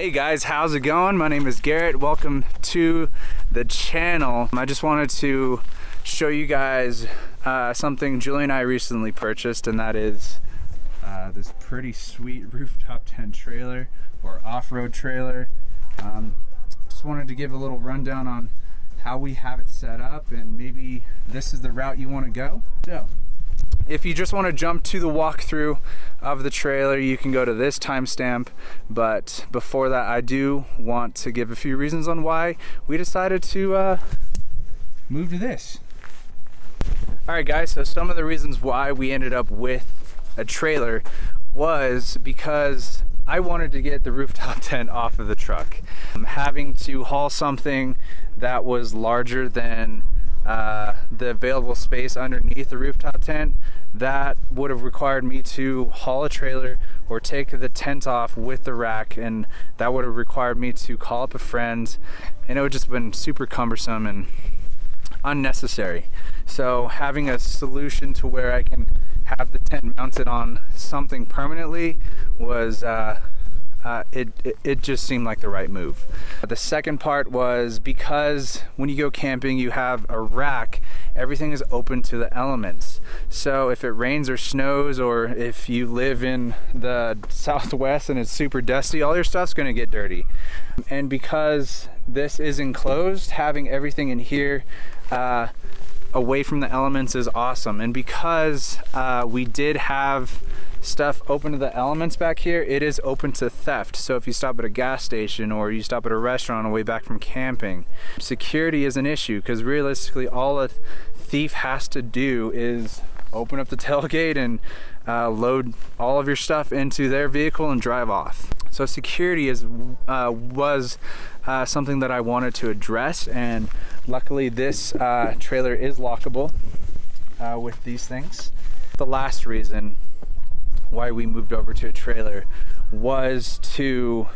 Hey guys, how's it going? My name is Garrett. Welcome to the channel. I just wanted to show you guys uh, something Julie and I recently purchased, and that is uh, this pretty sweet rooftop tent trailer or off-road trailer. Um, just wanted to give a little rundown on how we have it set up and maybe this is the route you want to go. So if you just want to jump to the walkthrough of the trailer, you can go to this timestamp. But before that, I do want to give a few reasons on why we decided to uh, move to this. All right, guys, so some of the reasons why we ended up with a trailer was because I wanted to get the rooftop tent off of the truck. Having to haul something that was larger than uh, the available space underneath the rooftop tent, that would have required me to haul a trailer or take the tent off with the rack and that would have required me to call up a friend and it would just have been super cumbersome and unnecessary. So having a solution to where I can have the tent mounted on something permanently was uh, uh, it, it, it, just seemed like the right move. The second part was because when you go camping, you have a rack, everything is open to the elements. So if it rains or snows, or if you live in the Southwest and it's super dusty, all your stuff's gonna get dirty. And because this is enclosed, having everything in here, uh, away from the elements is awesome. And because uh, we did have stuff open to the elements back here, it is open to theft. So if you stop at a gas station or you stop at a restaurant on the way back from camping, security is an issue because realistically all a thief has to do is open up the tailgate and uh, load all of your stuff into their vehicle and drive off. So security is uh, was uh, something that I wanted to address and luckily this uh, trailer is lockable uh, with these things. The last reason why we moved over to a trailer was to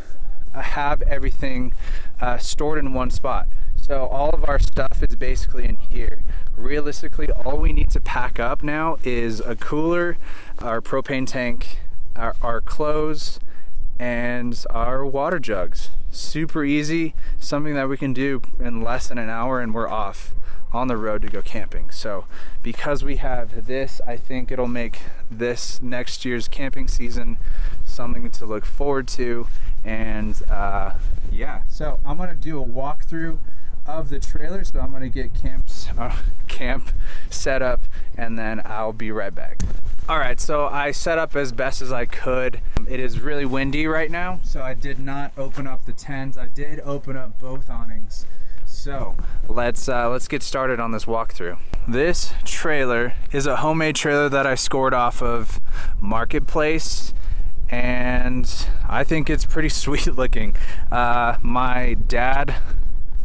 have everything uh, stored in one spot. So all of our stuff is basically in here. Realistically, all we need to pack up now is a cooler, our propane tank, our, our clothes, and our water jugs. Super easy, something that we can do in less than an hour and we're off on the road to go camping. So because we have this, I think it'll make this next year's camping season something to look forward to. And uh, yeah, so I'm gonna do a walkthrough of the trailer. So I'm gonna get camps, uh, camp set up and then I'll be right back. All right, so I set up as best as I could. It is really windy right now, so I did not open up the tent. I did open up both awnings. So let's uh, let's get started on this walkthrough. This trailer is a homemade trailer that I scored off of Marketplace and I think it's pretty sweet looking. Uh, my dad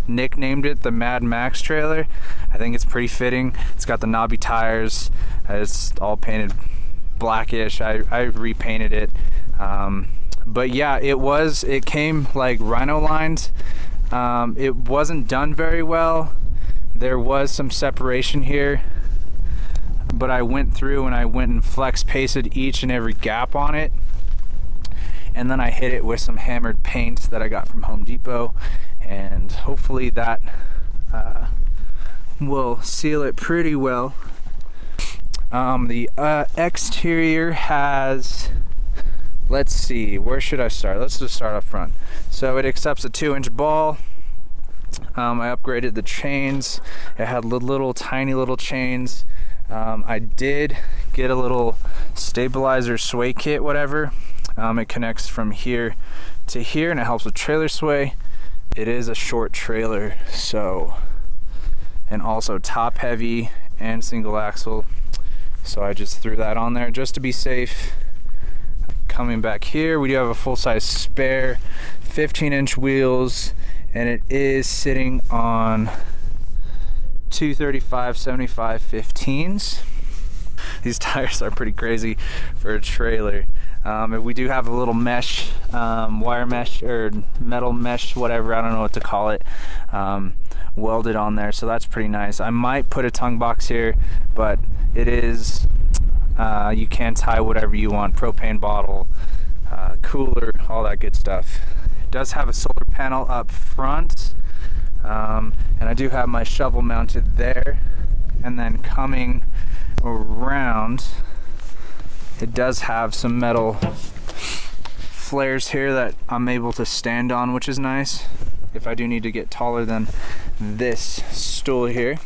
nicknamed it the Mad Max trailer. I think it's pretty fitting. It's got the knobby tires. It's all painted blackish. I, I repainted it. Um, but yeah, it was, it came like rhino lined. Um, it wasn't done very well. There was some separation here, but I went through and I went and flex pasted each and every gap on it. And then I hit it with some hammered paint that I got from Home Depot. And hopefully that uh, will seal it pretty well. Um, the uh, exterior has let's see, where should I start? Let's just start up front. So it accepts a two inch ball. Um, I upgraded the chains. It had little, tiny little chains. Um, I did get a little stabilizer sway kit, whatever. Um, it connects from here to here and it helps with trailer sway. It is a short trailer, so, and also top heavy and single axle. So I just threw that on there just to be safe coming back here we do have a full-size spare 15 inch wheels and it is sitting on 235 75 15s these tires are pretty crazy for a trailer. Um, we do have a little mesh um, wire mesh or metal mesh whatever I don't know what to call it um, welded on there. So that's pretty nice. I might put a tongue box here but it is uh, you can tie whatever you want, propane bottle, uh, cooler, all that good stuff. Does have a solar panel up front. Um, and I do have my shovel mounted there. And then coming around, it does have some metal flares here that I'm able to stand on, which is nice. If I do need to get taller than this stool here.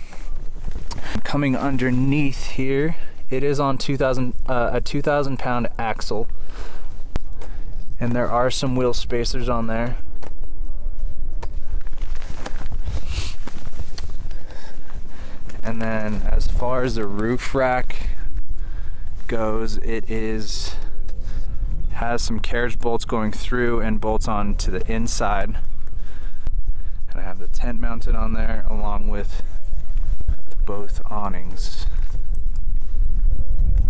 Coming underneath here, it is on 2,000 uh, a 2,000 pound axle, and there are some wheel spacers on there. And then as far as the roof rack goes, it is has some carriage bolts going through and bolts on to the inside. And I have the tent mounted on there along with both awnings.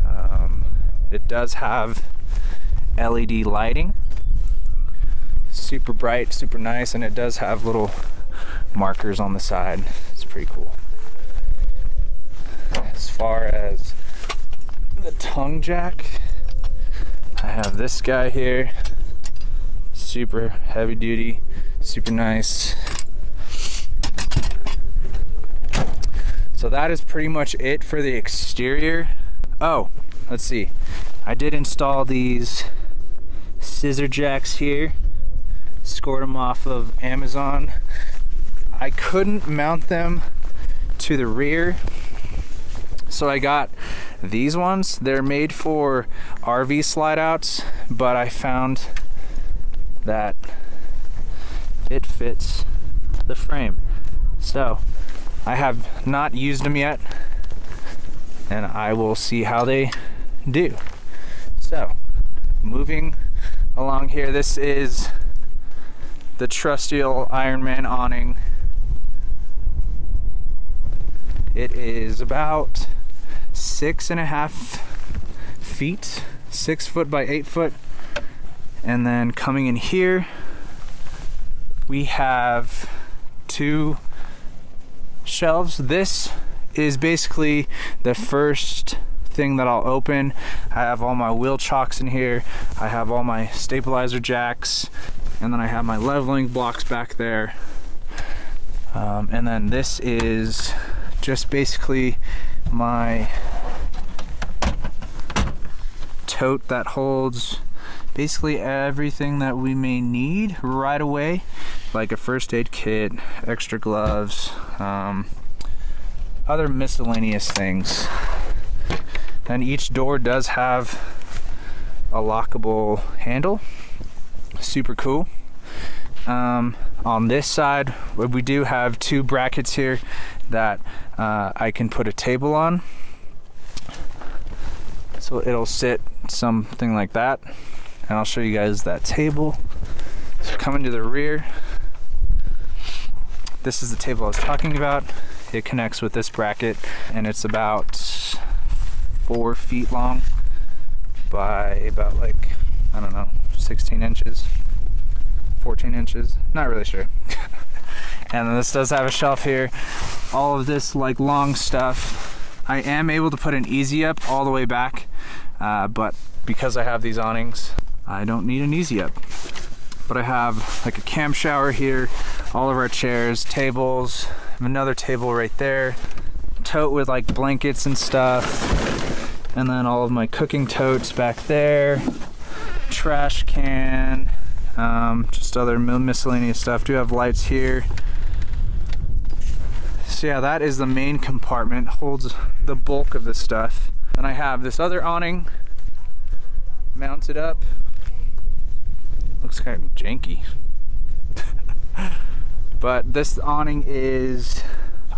Um, it does have LED lighting. Super bright, super nice, and it does have little markers on the side. It's pretty cool. As far as the tongue jack, I have this guy here. Super heavy duty, super nice. So that is pretty much it for the exterior. Oh, let's see. I did install these scissor jacks here. Scored them off of Amazon. I couldn't mount them to the rear. So I got these ones. They're made for RV slide outs, but I found that it fits the frame. So I have not used them yet and I will see how they do. So moving along here, this is the trusty old Ironman awning. It is about six and a half feet, six foot by eight foot. And then coming in here, we have two shelves. This is basically the first thing that I'll open. I have all my wheel chocks in here. I have all my stabilizer jacks. And then I have my leveling blocks back there. Um, and then this is just basically my tote that holds basically everything that we may need right away like a first aid kit, extra gloves, um, other miscellaneous things. And each door does have a lockable handle. Super cool. Um, on this side, we do have two brackets here that uh, I can put a table on. So it'll sit something like that. And I'll show you guys that table. So coming to the rear, this is the table I was talking about. It connects with this bracket and it's about four feet long by about like, I don't know, 16 inches, 14 inches, not really sure. and this does have a shelf here. All of this like long stuff. I am able to put an easy up all the way back, uh, but because I have these awnings, I don't need an easy up. But I have like a cam shower here, all of our chairs, tables, another table right there, tote with like blankets and stuff, and then all of my cooking totes back there, trash can, um, just other miscellaneous stuff. Do have lights here. So yeah, that is the main compartment, holds the bulk of the stuff. And I have this other awning mounted up. Looks kind of janky. But this awning is,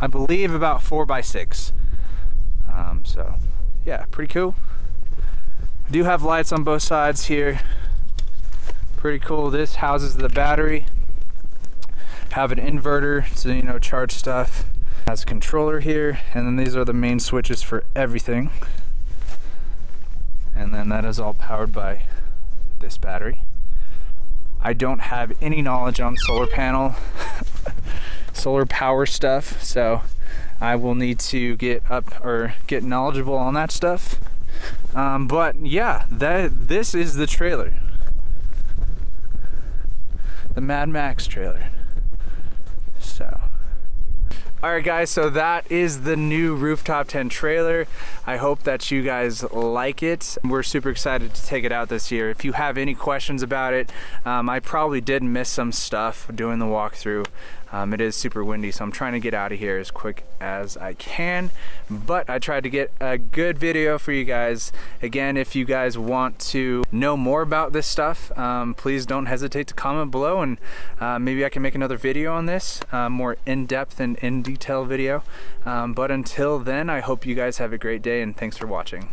I believe, about four by six. Um, so, yeah, pretty cool. I do have lights on both sides here. Pretty cool. This houses the battery. Have an inverter to you know charge stuff. Has controller here, and then these are the main switches for everything. And then that is all powered by this battery. I don't have any knowledge on solar panel solar power stuff. So I will need to get up or get knowledgeable on that stuff. Um, but yeah, that this is the trailer. the Mad Max trailer. So. Alright guys, so that is the new Rooftop Tent trailer. I hope that you guys like it. We're super excited to take it out this year. If you have any questions about it, um, I probably did miss some stuff doing the walkthrough. Um, it is super windy, so I'm trying to get out of here as quick as I can. But I tried to get a good video for you guys. Again, if you guys want to know more about this stuff, um, please don't hesitate to comment below and uh, maybe I can make another video on this, uh, more in-depth and in-detail video. Um, but until then, I hope you guys have a great day and thanks for watching.